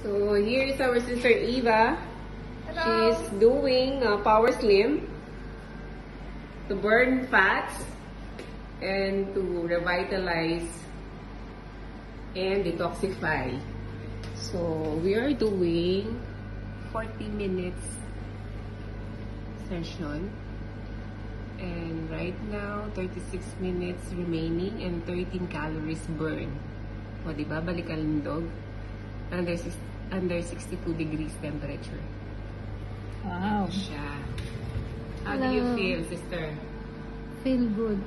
So here is our sister Eva. Hello. She's doing uh, power slim to burn fats and to revitalize and detoxify. So we are doing 40 minutes session. And right now, 36 minutes remaining and 13 calories burn. O, di ba? Balikan dog. Under, under 62 degrees temperature. Wow. Siya. How do you Hello. feel, sister? Feel good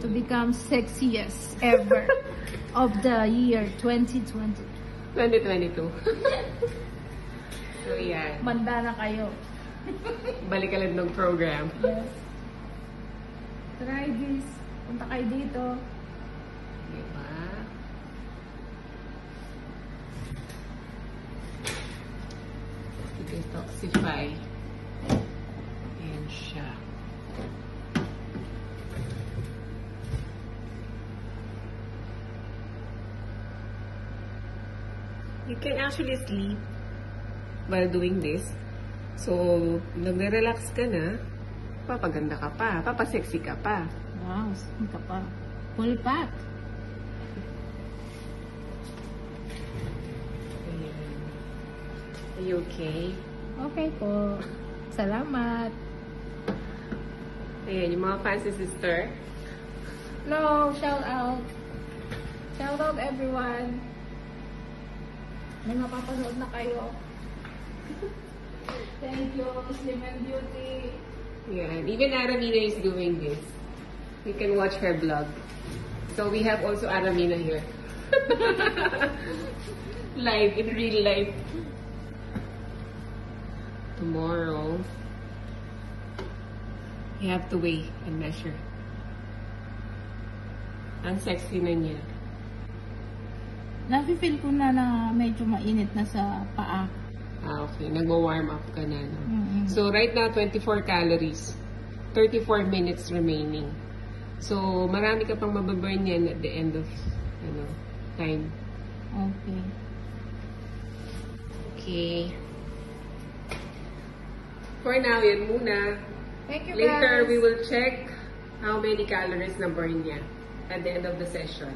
to become sexiest ever of the year 2020. 2022. so, yan. Manda na kayo. Balikan dog program. Yes. Try this. Punta kayo dito. Detoxify. Ayan siya. You can actually sleep while doing this. So, nagre-relax ka na, papaganda ka pa, papasexy ka pa. Wow, saan ka pa? Full pack. Ayan. Are you okay? Okay po. Salamat. Ayan, yung mga fans ni sister. Hello, shout out. Shout out everyone. May mapapanood na kayo. Thank you, Slim and Beauty. Yan. Even Aramina is doing this. You can watch her vlog. So we have also Aramina here. live, in real life. Tomorrow, you have to weigh and measure. Ang sexy na niya. Nafe-feel ko na na medyo mainit na sa paa. Ah, okay. Nag-warm up ka na. No? Mm-mm. So, right now, 24 calories. 34 minutes remaining. So, marami ka pang mababurn yan at the end of ano, time. Okay. Okay. For now, yan muna. Thank you Later, guys. we will check how many calories na burn niya at the end of the session.